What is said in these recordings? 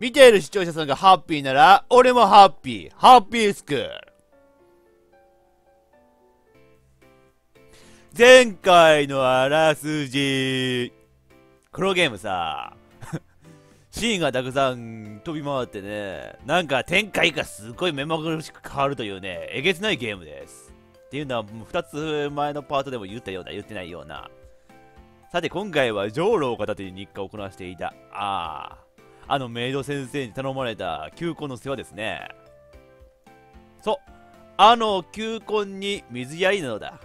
見ている視聴者さんがハッピーなら、俺もハッピー。ハッピースクール。前回のあらすじ。このゲームさ、シーンがたくさん飛び回ってね、なんか展開がすごい目まぐるしく変わるというね、えげつないゲームです。っていうのは、2つ前のパートでも言ったような、言ってないような。さて、今回は、ジョーロを片手に日課を行わせていた。あああ。あのメイド先生に頼まれた球根の世話ですね。そう。あの球根に水やりなのだ。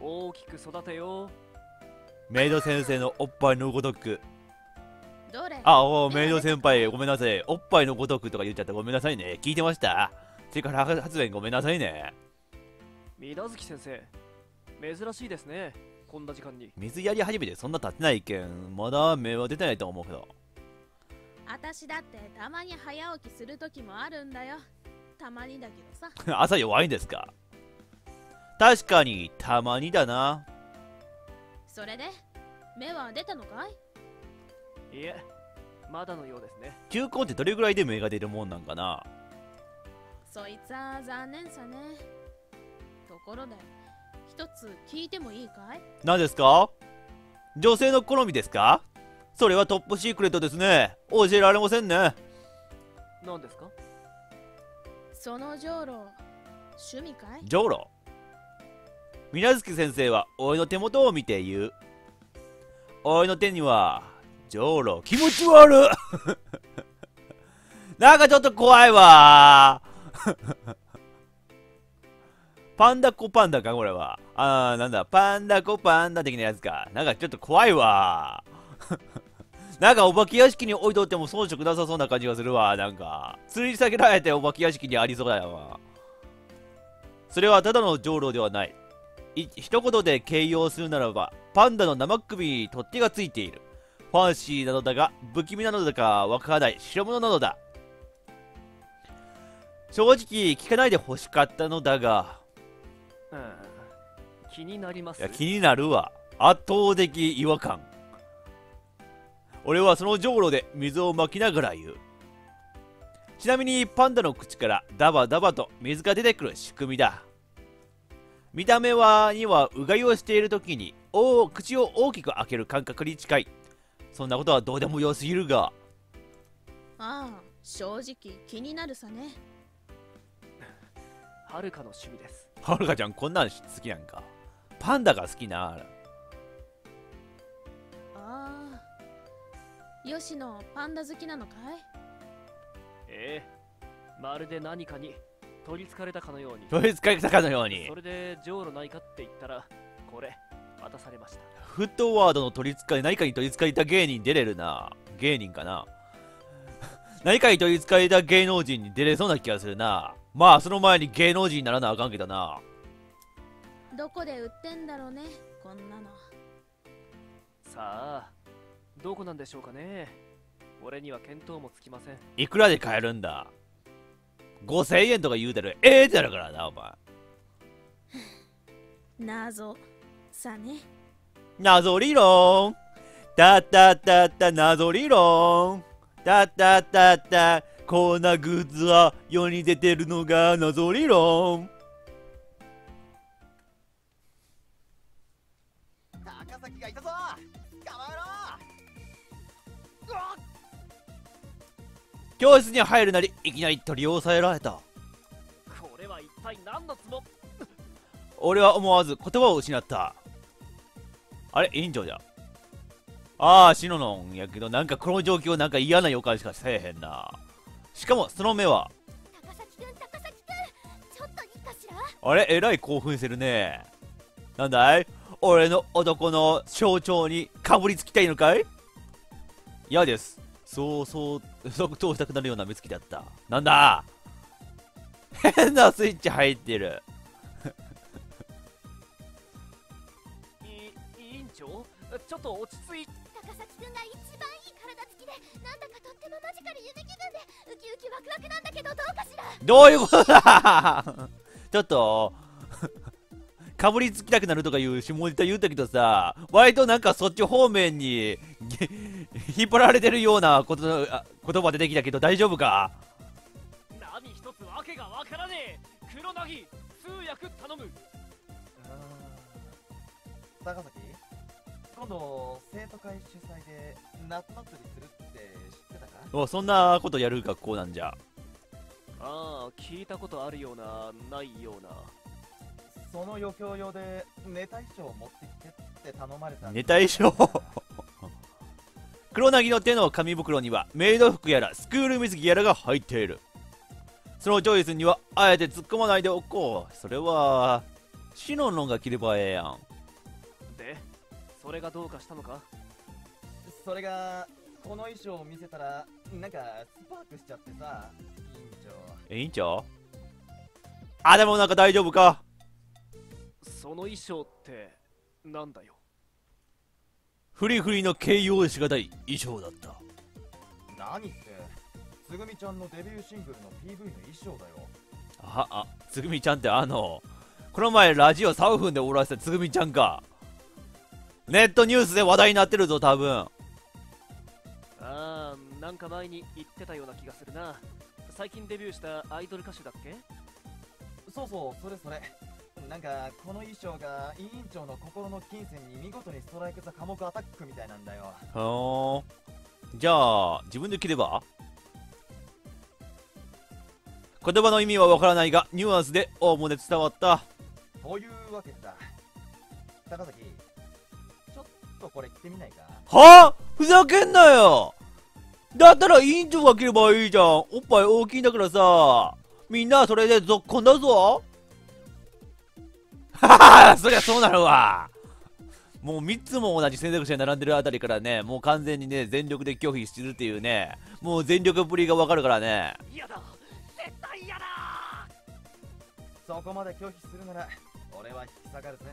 大きく育てよメイド先生のおっぱいのごとく。どれ？あ、おメイド先輩、ごめんなさい。おっぱいのごとくとか言っちゃったごめんなさいね。聞いてました？力発電ごめんなさいね。水月先生、珍しいですね。こんな時間に。水やり始めてそんな経ってないけん、まだ目は出てないと思うけど。私だってたまに早起きする時もあるんだよ。たまにだけどさ。朝弱いんですか？確かにたまにだな。それで目は出たのかい？いえまだのようですね。球根ってどれぐらいで目が出るもんなんかな？そいつは残念さね。ところで一つ聞いてもいいかい？何ですか？女性の好みですか？それはトップシークレットですね。教えられませんね。何ですか？そのジョーロ趣味かい？ジョーロ水月先生はおいの手元を見て言う。おいの手にはジョーロ気持ち悪 なんかちょっと怖いわ。パンダコパンダかこれは。あーなんだ。パンダコパンダ的なやつか。なんかちょっと怖いわなんかお化け屋敷に置いとっても遜色なさそうな感じがするわ。なんか、吊り下げられてお化け屋敷にありそうだよ。それはただの上路ではない。い一言で形容するならば、パンダの生首に取っ手がついている。ファンシーなのだが、不気味なのだかわからない代物なのだ。正直聞かないで欲しかったのだが、うん、気になりますいや気になるわ圧倒的違和感俺はそのじょうろで水をまきながら言う。ちなみにパンダの口からダバダバと水が出てくる仕組みだ。見た目はにはうがいをしている時にお口を大きく開ける感覚に近い。そんなことはどうでもよすぎるが。ああ正直気になるさね。はるかの趣味です。はるかちゃんこんなん好きなんか？パンダが好きな吉野パンダ好きなのかい？ええ。まるで何かに取りつかれたかのように。取りつかれたかのように。それでジョーロないかって言ったらこれ渡されました。フットワードの取りつかれ何かに取りつかれた芸人出れるな。芸人かな。何かに取りつかれた芸能人に出れそうな気がするな。まあその前に芸能人にならなあかんけどな。どこで売ってんだろうねこんなの。さあどこなんでしょうかね。俺には見当もつきません。いくらで買えるんだ？5000円とか言うてる。ええー、ってなるからなお前。謎さね。謎理論。たったたった謎理論。たったたったこんなグッズは世に出てるのが謎理論教室に入るなりいきなり取り押さえられた。これは一体何のつも 俺は思わず言葉を失った。あれ？委員長じゃ。ああシノノンやけどなんかこの状況なんか嫌な予感しかせえへんな。しかもその目は。高崎くん高崎くんちょっといいかしら？あれ？えらい興奮してるね。なんだい？俺の男の象徴にかぶりつきたいのかい？嫌ですそうそう即答したくなるような目つきだったなんだ変なスイッチ入ってるい委員長ちょっと落ち着い高崎くんが一番いい体つきでなんだかとってもマジカル夢気分でウキウキワクワクなんだけどどうかしらどういうことだちょっとかぶりつきたくなるとかいう下ネタ言うたけどさ割となんかそっち方面に引っ張られてるようなことあ言葉出てきたけど大丈夫か？何一つわけがわからねえ。黒なぎ通訳頼む。高崎？今度生徒会主催で夏祭りするって知ってたか？おそんなことやる学校なんじゃ。ああ聞いたことあるようなないような。その余興用でネタ衣装を持ってきてって頼まれたネタ衣装？黒なぎの手の紙袋にはメイド服やらスクール水着やらが入っている。そのチョイスにはあえて突っ込まないでおこう。それはシノンロンが着ればええやん。でそれがどうかしたのか？それがこの衣装を見せたらなんかスパークしちゃってさ。委員長。え委員長？あでもなんか大丈夫か？その衣装ってなんだよフリフリの形容しがたい衣装だった。何って。つぐみちゃんのデビューシングルの PV の衣装だよ。ああつぐみちゃんってあのこの前ラジオ3分で終わらせたつぐみちゃんか。ネットニュースで話題になってるぞ多分。ああなんか前に言ってたような気がするな。最近デビューしたアイドル歌手だっけ？そうそうそれそれなんかこの衣装が委員長の心の金銭に見事にストライク・ザ・科目アタックみたいなんだよ。はー。じゃあ自分で着れば？言葉の意味はわからないがニュアンスでおおむね伝わった。というわけだ。高崎ちょっとこれ着てみないか？は？あふざけんなよ！だったら委員長が着ればいいじゃん。おっぱい大きいんだからさ。みんなそれでぞっこんだぞ そりゃそうなるわ。もう3つも同じ選択肢が並んでるあたりからねもう完全にね全力で拒否してるっていうねもう全力ぶりがわかるからね。嫌だ。絶対嫌だ。そこまで拒否するなら俺は引き下がるぜ。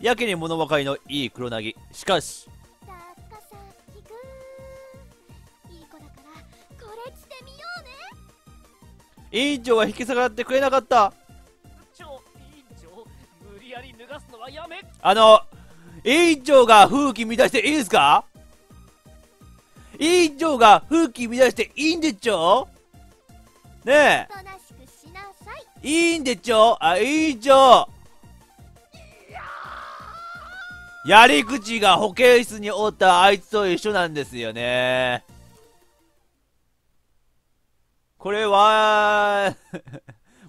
やけに物分かりのいい黒凪しかし高崎くんいい子だからこれ着てみようね。委員長は引き下がってくれなかったあの委員長が風紀乱していいですか？委員長が風紀乱していいんでっちょ？ねえ。いいんでっちょ？あ委員長。やり口が保健室におったあいつと一緒なんですよね。これは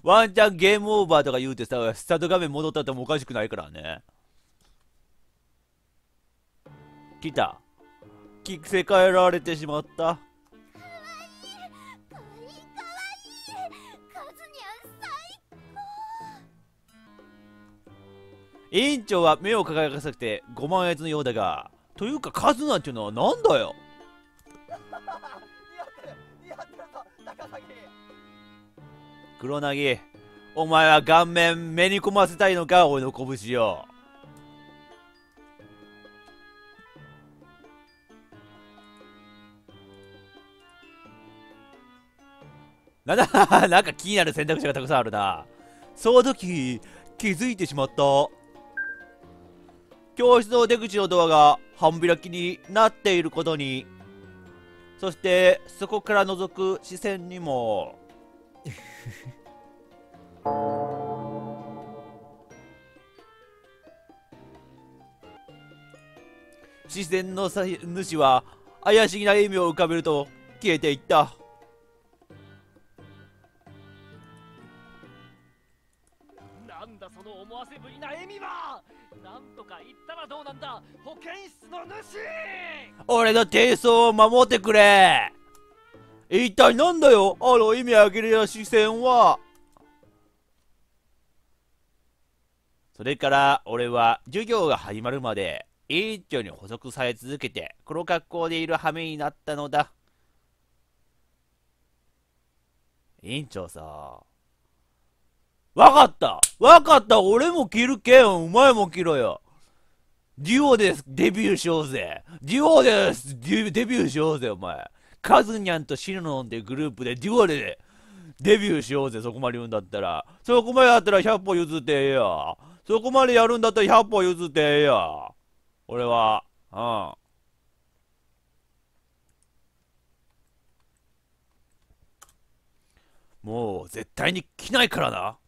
ワンチャンゲームオーバーとか言うてさスタート画面戻ったってもおかしくないからね。来た。着せ替えられてしまった。かわい。い。かわい。い。カズニャン最委員長は目を輝かせてご満悦のようだがとい。うか数なんてい。うのはなんだよ似合ってる似合ってるぞ高崎黒凪お前は顔面目に込ませたいのか俺の拳を。なんだ なんか気になる選択肢がたくさんあるな。その時気づいてしまった。教室の出口のドアが半開きになっていることに。そしてそこから覗く視線にも視線のさ主は怪しげな笑みを浮かべると消えていった。なんだその思わせぶりな笑みは。なんとか言ったらどうなんだ。保健室の主。俺の低層を守ってくれ一体なんだよ？あの意味あげるな視線は。それから俺は授業が始まるまで委員長に補足され続けてこの格好でいる羽目になったのだ。委員長さわかった！わかった！俺も着るけんお前も着ろよ。デュオです。デビューしようぜ。デュオです。デビューしようぜお前。カズニャンとシノンってグループでデュオでデビューしようぜ、そこまで言うんだったら。そこまでやったら100歩譲ってええよ。そこまでやるんだったら100歩譲ってええよ。俺は、うん。もう絶対に来ないからな。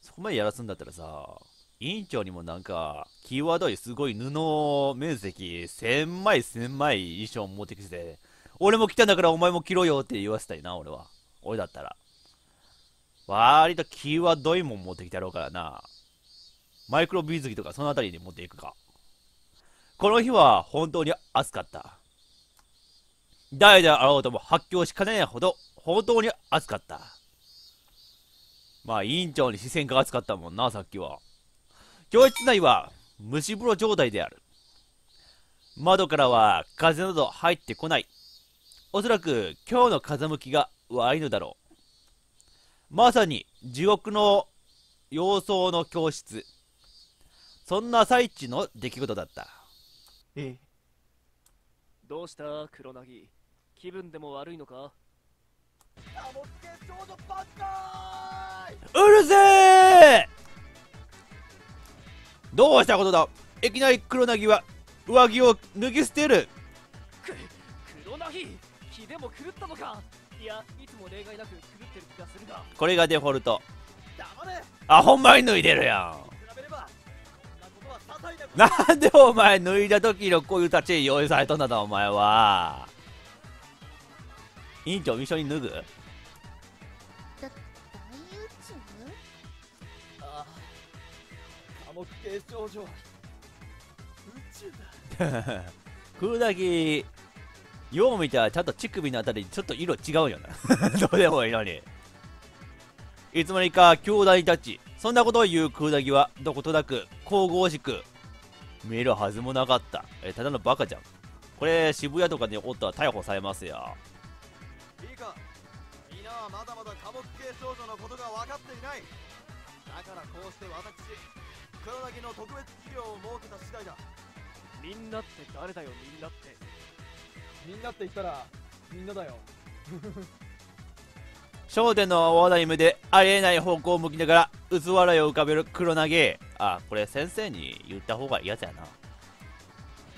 そこまでやらすんだったらさ、委員長にもなんかキーワードにすごい布面積1000枚1000枚衣装持ってきて俺も来たんだからお前も着ろよって言わせたいな俺は。俺だったら。割とキーワードいもん持ってきたろうからな。マイクロビーズギとかそのあたりに持っていくか。この日は本当に暑かった。誰であろうとも発狂しかねないほど本当に暑かった。まあ委員長に視線が熱かったもんなさっきは。教室内は蒸し風呂状態である。窓からは風など入ってこない。おそらく今日の風向きが悪いのだろう。まさに地獄の様相の教室。そんな最中の出来事だった。え。どうした黒凪？気分でも悪いのか？うるせえどうしたことだ？いきなり黒凪は上着を脱ぎ捨てる。く黒凪気でも狂ったのか？いやいつも例外なく狂ってる気がするがこれがデフォルト。黙れ！あほんまに脱いでるやん。なんなんでお前脱いだ時のこういう立ち用意されとんだなお前は。委員長一緒に脱ぐ？寡黙系少女は宇宙だ。黒凪よう見たらちゃんと乳首のあたりちょっと色違うよな。どうでもいいのに。いつの間にか兄弟たちそんなことを言う黒凪はどことなく神々しく見えるはずもなかった。えただのバカじゃん。これ渋谷とかにおったら逮捕されますよ。いいか。みんなはまだまだ寡黙系少女のことが分かっていない。だからこうして私黒凪の特別授業を設けた次第だ。みんなって誰だよみんなって。みんなって言ったらみんなだよ。焦点の話題目でありえない方向を向きながら薄笑いを浮かべる黒投あこれ先生に言った方がいいやつやな。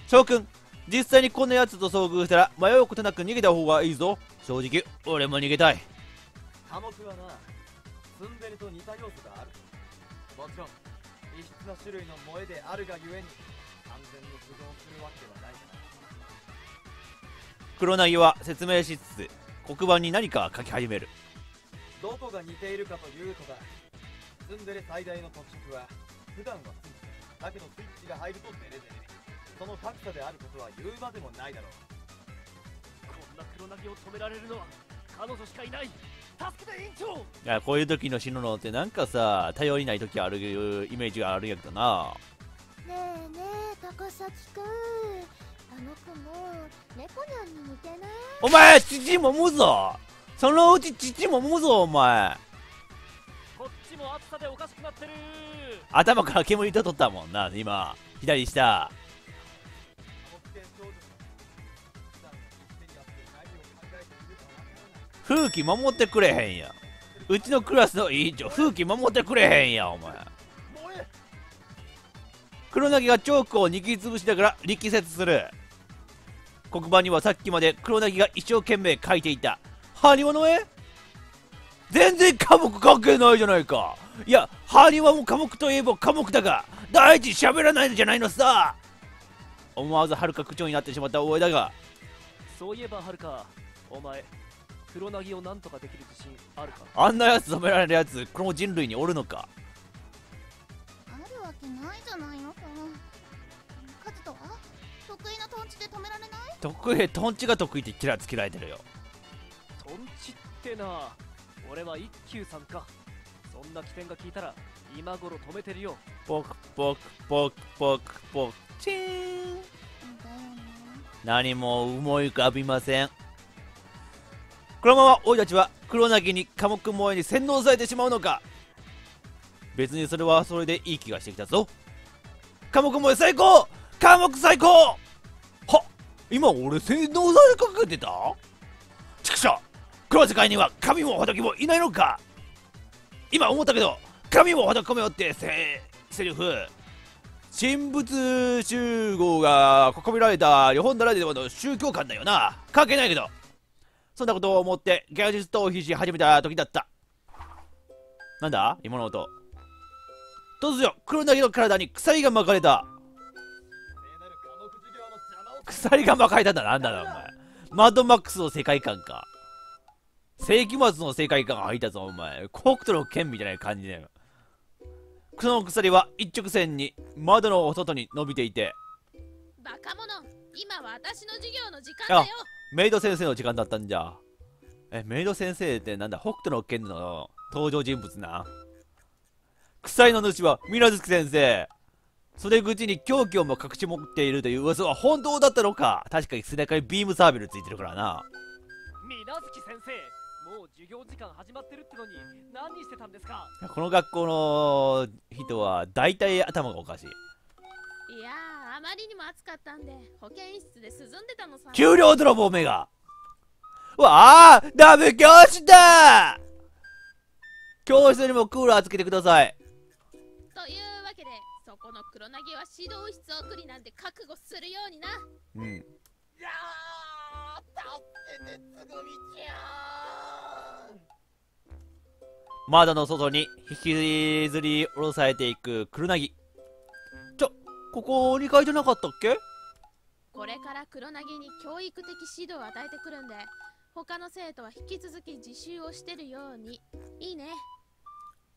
翔くん実際にこんなやつと遭遇したら迷うことなく逃げた方がいいぞ。正直俺も逃げたい。科目はなツンデレと似た要素がある。もちろん異質な種類の萌えであるがゆえに完全に浮上するわけはない。がな黒投は説明しつつ黒板に何か書き始める。どこが似ているかというとだツンデレ最大の特色は普段はツンデレだけどスイッチが入るとデレデレ。その格差であることは言うまでもないだろう。こんな黒凪を止められるのは彼女しかいないいやこういう時の死ぬのってなんかさ頼りない時あるイメージがあるんやけどな。ねえねえ高崎くん。あの子も猫ニャンに似てないお前父もむぞ。そのうち父もむぞお前。こっちも暑さでおかしくなってる。頭から煙出とったもんな今。左下風紀守ってくれへんやうちのクラスの委員長風紀守ってくれへんやお前。萌え黒凪がチョークを握りつぶしながら力説する。黒板にはさっきまで黒凪が一生懸命書いていた。埴輪の絵？全然科目関係ないじゃないか。いや埴輪も科目といえば科目だが第一喋らないじゃないのさ。思わずはるか口調になってしまった大江だが。そういえばはるかお前黒凪をなんとかできる自信あるか？あんなやつ止められるやつこの人類におるのか？あるわけないじゃないの？カズトは？得意なトンチで止められない？得意トンチが得意ってキラつけられてるよ。トンチってな。俺は一休さんか。そんな起点が聞いたら今頃止めてるよ。ポクポクポクポクポクチーン。何も思い浮かびませんこのまま俺たちは黒凪に寡黙萌えに洗脳されてしまうのか？別にそれはそれでいい気がしてきたぞ。寡黙萌え最高！寡黙最高！は今俺洗脳されかけてた？畜生！この世界には神も仏もいないのか？今思ったけど神も仏もよってせセリフ。神仏集合が試みられた日本ならではの宗教観だよな。関係ないけど。そんなことを思って現実逃避し始めた時だった。なんだ？今の音。突如黒薙の体に鎖が巻かれた。鎖が巻かれたんだ。なんだろお前。マッドマックスの世界観か。世紀末の世界観が入ったぞお前。北斗の剣みたいな感じだよ。その鎖は一直線に窓の外に伸びていて。バカ者今私の授業の時間だよメイド先生の時間だったんじゃ。えメイド先生ってなんだ？北斗の剣の登場人物な。鎖の主は水無月先生。袖口に凶器をも隠し持っているという噂は本当だったのか？確かに背中にビームサーベルついてるからな。水無月先生もう授業時間始まってるってのに何してたんですか？この学校の人は大体頭がおかしいまりにも暑かったんで保健室で涼んでたのさ。給料泥棒めが。わあダメ教師だ。教室にもクーラーつけてください。というわけでそこの黒薙は指導室送りなんて覚悟するようにな。うん。いやー助けてつぐみちゃん。窓の外に引きずり下ろされていく黒薙。ちょここ2階じゃなかったっけ？これから黒薙に教育的指導を与えてくるんで他の生徒は引き続き自習をしてるように。いいね。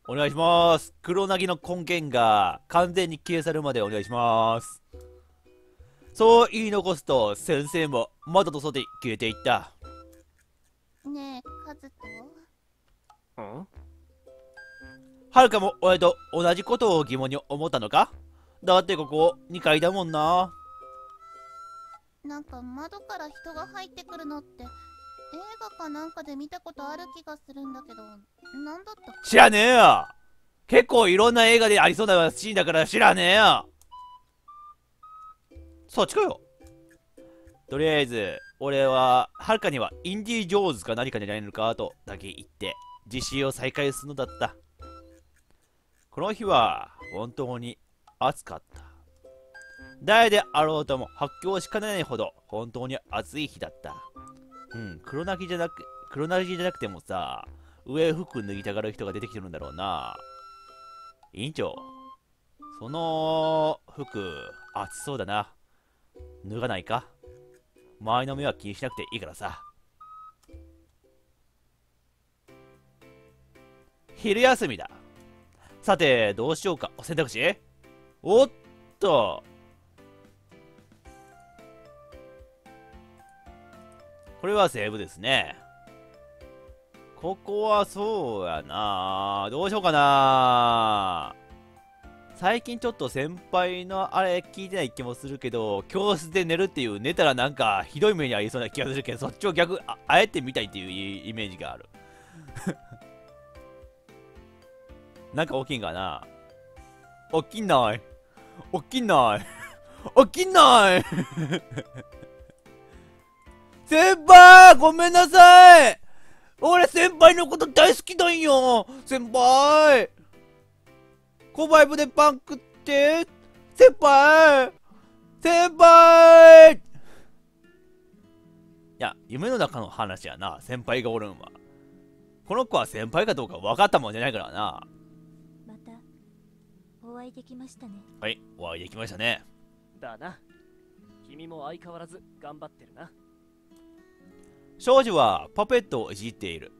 お願いします。黒薙の根源が完全に消え去るまでお願いします。そう言い残すと先生も窓の外に消えていった。ねえカズトん？はるかも俺と同じことを疑問に思ったのか？だってここ2階だもんな。なんか窓から人が入ってくるのって映画かなんかで見たことある気がするんだけどなんだったっ知らねえよ。結構いろんな映画でありそうなシーンだから知らねえよ。そっちかよ。とりあえず俺ははるかにはインディ・ジョーンズか何かじゃないのかとだけ言って実習を再開するのだった。この日は本当に暑かった。誰であろうとも発狂しかねないほど本当に暑い日だった。うん黒泣きじゃなく黒泣きじゃなくてもさ上服脱ぎたがる人が出てきてるんだろうな。委員長その服暑そうだな。脱がないか？周りの目は気にしなくていいからさ。昼休みだ。さてどうしようか。お選択肢おっと。これはセーブですね。ここはそうやな。どうしようかな。最近ちょっと先輩のあれ聞いてない気もするけど教室で寝るっていう寝たらなんかひどい目にありそうな気がするけどそっちを逆ああえて見たいっていうイメージがある。なんか起きいんかな。起きいない。起きない。起きない。先輩ごめんなさい。俺先輩のこと大好きなんよ。先輩。コバイブでパン食って。先輩。先輩。いや、夢の中の話やな、先輩がおるんは。この子は先輩かどうか分かったもんじゃないからな。お会いできましたねはい、お会いできましたね。だな君も相変わらず頑張ってるな少女はパペットをいじっている。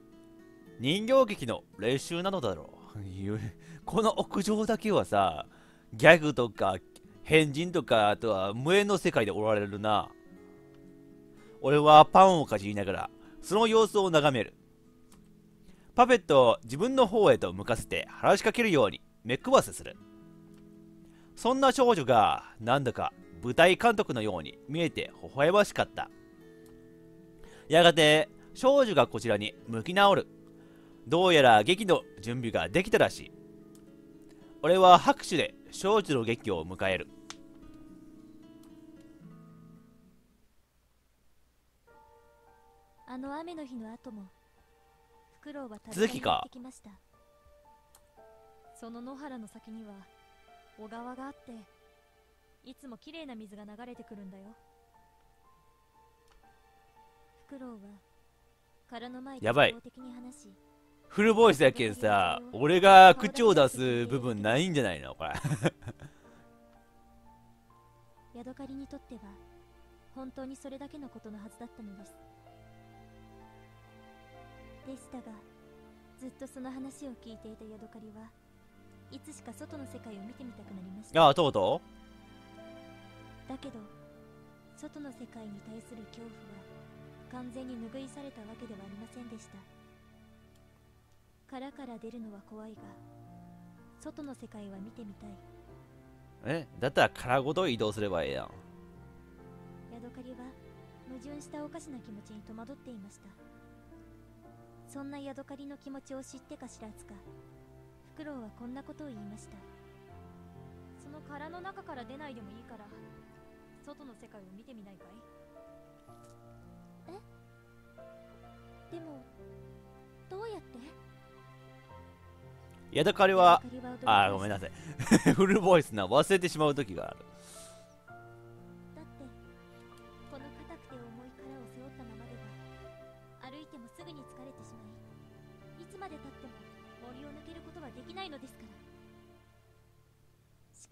人形劇の練習なのだろう。この屋上だけはさ、ギャグとか変人とか、あとは無縁の世界でおられるな。俺はパンをかじりながら、その様子を眺める。パペットを自分の方へと向かせて話しかけるように目くばせする。そんな少女がなんだか舞台監督のように見えて微笑ましかった。やがて少女がこちらに向き直る。どうやら劇の準備ができたらしい。俺は拍手で少女の劇を迎える。あの雨の日の後もフクロウは旅続きかその野原の先には小川があっていつも綺麗な水が流れてくるんだよ。フクロウは殻の前でやばい。総合的に話しフルボイスやけんさ俺が口を出す部分ないんじゃないの？これ。ヤドカリにとっては本当にそれだけのことのはずだったのです。でしたがずっとその話を聞いていたヤドカリはいつしか外の世界を見てみたくなりました。ああとうとだけど外の世界に対する恐怖は完全に拭いされたわけではありませんでした。殻から出るのは怖いが外の世界は見てみたい。うえ？だったら殻ごと移動すればええやん。ヤドカリは矛盾したおかしな気持ちに戸惑っていました。そんなヤドカリの気持ちを知ってか知らずかフクロウはこんなことを言いました。その殻の中から出ないでもいいから外の世界を見てみないかい？え？でもどうやって？ヤドカリはあーごめんなさい。フルボイスな忘れてしまう時がある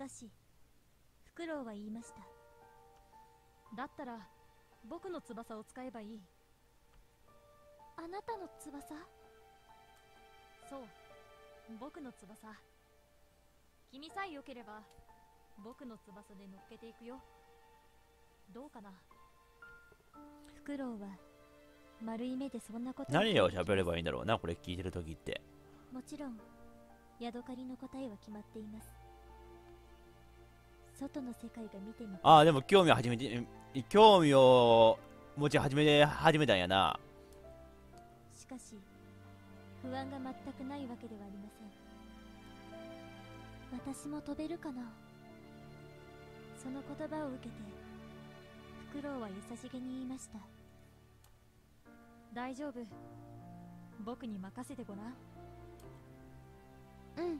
かしフクロウは言いました。だったら僕の翼を使えばいい。あなたの翼？そう僕の翼。君さえ良ければ僕の翼で乗っけていくよ。どうかな？フクロウは丸い目でそんなこと何を喋ればいいんだろうなこれ聞いてる時って。もちろんヤドカリの答えは決まっています外の世界が見てみああでも興味を始めて興味を持ち始め始めたんやな。しかし不安が全くないわけではありません。私も飛べるかな。その言葉を受けてフクロウは優しげに言いました。大丈夫。僕に任せてごらん。うん。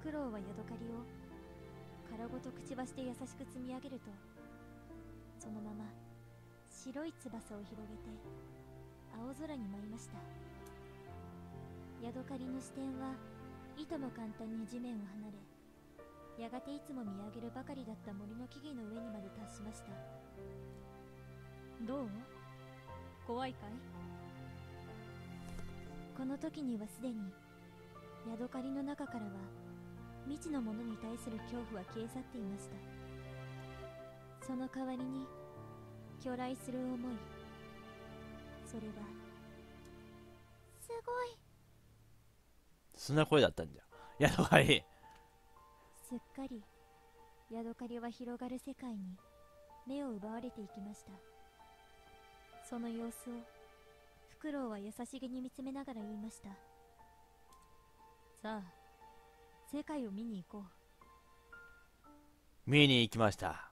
フクロウはヤドカリを殻ごとくちばしで優しく積み上げるとそのまま白い翼を広げて青空に舞いました。ヤドカリの視点はいとも簡単に地面を離れやがていつも見上げるばかりだった森の木々の上にまで達しました。どう？怖いかい？この時にはすでにヤドカリの中からは未知のものに対する恐怖は消え去っていました。その代わりに巨来する思い。それはすごい。そんな声だったんじゃ。ヤドカリすっかりヤドカリは広がる世界に目を奪われていきました。その様子をフクロウは優しげに見つめながら言いました。さあ世界を見に行こ見に行きました。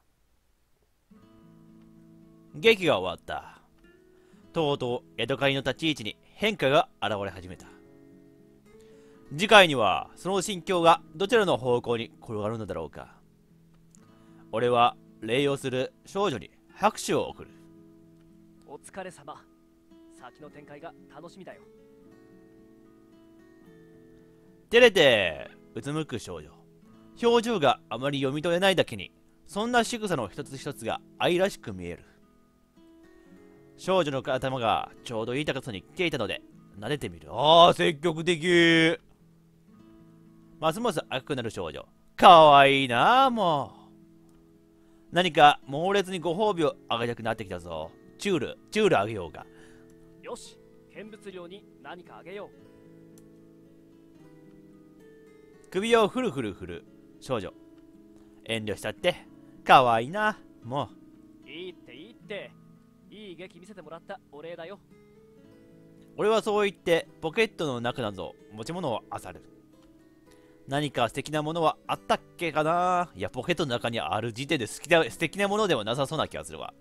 劇が終わった。とうとうヤドカリの立ち位置に変化が現れ始めた。次回にはその心境がどちらの方向に転がるのだろうか。俺は礼をする少女に拍手を送る。お疲れ様。先の展開が楽しみだよ。照れてうつむく少女。表情があまり読み取れないだけにそんな仕草の一つ一つが愛らしく見える。少女の頭がちょうどいい高さに来ていたので撫でてみる。ああ積極的。ますます赤くなる少女。かわいいなあもう。何か猛烈にご褒美をあげたくなってきたぞ。チュールチュールあげようか。よし見物料に何かあげよう。首をふるふる振る少女。遠慮したって。かわいいな。もう。ういいっていいって。いい劇見せてもらった。お礼だよ。俺はそう言ってポケットの中など持ち物を漁る。何か素敵なものはあったっけかな。いやポケットの中にある時点で好きな素敵なものではなさそうな気がするわ。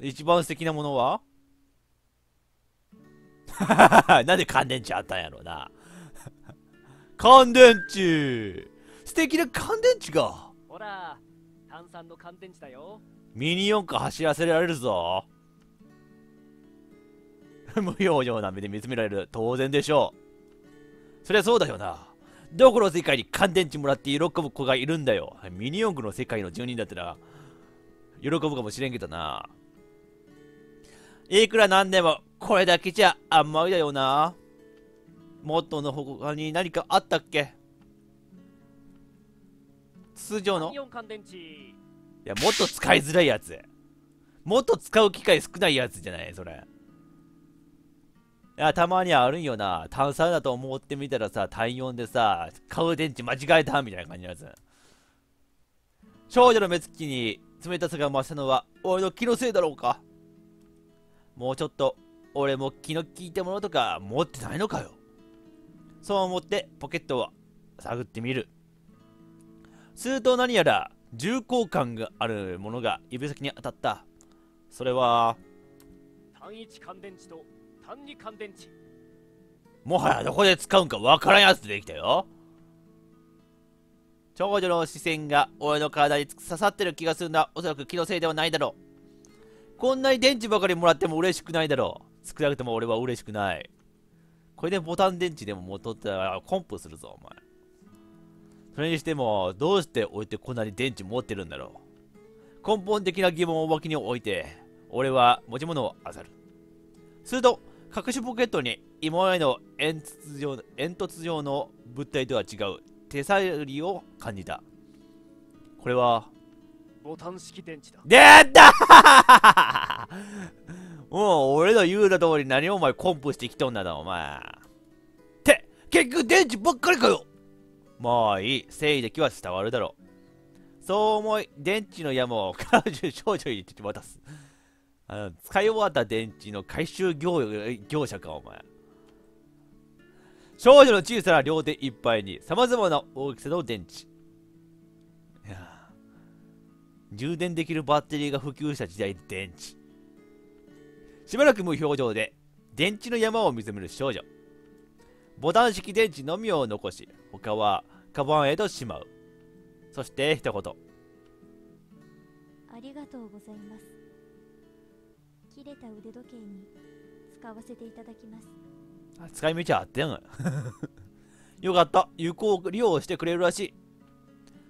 一番素敵なものは？なんで乾電池あったんやろうな乾電池。素敵な乾電池が。ほら炭酸の乾電池だよ。ミニ四駆走らせられるぞ。無表情な目で見つめられる。当然でしょう。そりゃそうだよな。どこの世界に乾電池もらって喜ぶ子がいるんだよ。ミニ四駆の世界の住人だったら喜ぶかもしれんけどな。いくらなんでもこれだけじゃあんまりだよなもっとの他に何かあったっけ？通常の？い4乾電池。やもっと使いづらいやつ。もっと使う機会少ないやつじゃない？それ。いやたまにあるんよな。炭酸だと思ってみたらさ単4でさ買う電池間違えたみたいな感じのやつ。少女の目つきに冷たさが増したのは俺の気のせいだろうか？もうちょっと俺も気の利いたものとか持ってないのかよ？そう思ってポケットを探ってみる。すると何やら重厚感があるものが指先に当たった。それは単1乾電池と単2乾電池。もはやどこで使うんかわからんやつできたよ。長女の視線が俺の体に刺さってる気がするのはおそらく気のせいではないだろう。こんなに電池ばかりもらっても嬉しくないだろう。少なくとも俺は嬉しくないこれでボタン電池でも持ったらコンプするぞお前。それにしてもどうして置いてこんなに電池持ってるんだろう。根本的な疑問を脇に置いて俺は持ち物を漁る。すると隠しポケットに今までの煙突状煙突状の物体とは違う手探りを感じた。これはボタン式電池だ。出た もう俺の言うた通り何お前コンプしてきとんだなお前。って結局電池ばっかりかよ。もういい誠意だけは伝わるだろう。そう思い電池の山を彼女少女に渡す。あの使い終わった電池の回収業業者かお前。少女の小さな両手いっぱいに様々な大きさの電池。いや充電できるバッテリーが普及した時代電池。しばらく無表情で電池の山を見つめる少女。ボタン式電池のみを残し他はカバンへとしまう。そして一言。ありがとうございます。切れた腕時計に使わせていただきます。あ使い道あってん よかった。有効利用してくれるらしい。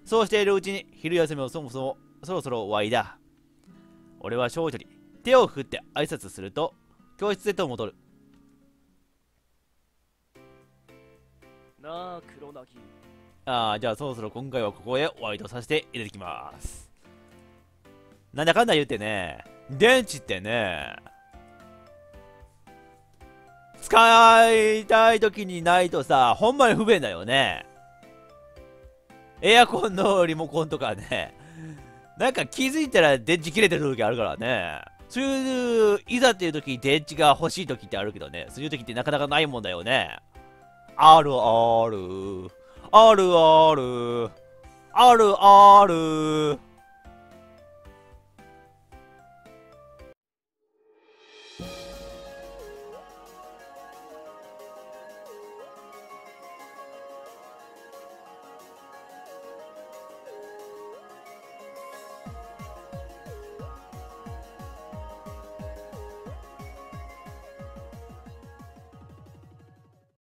そうしているうちに昼休みをそもそもそろそろ終わりだ。俺は少女に手を振って挨拶すると教室へと戻る。なあ黒なぎああじゃあそろそろ今回はここへ終わりとさせていただきます。なんだかんだ言ってね電池ってね使いたい時にないとさほんまに不便だよね。エアコンのリモコンとかね。なんか気づいたら電池切れてる時あるからねそういういざっていう時に電池が欲しい時ってあるけどね。そういう時ってなかなかないもんだよね。あるある。あるある。あるある。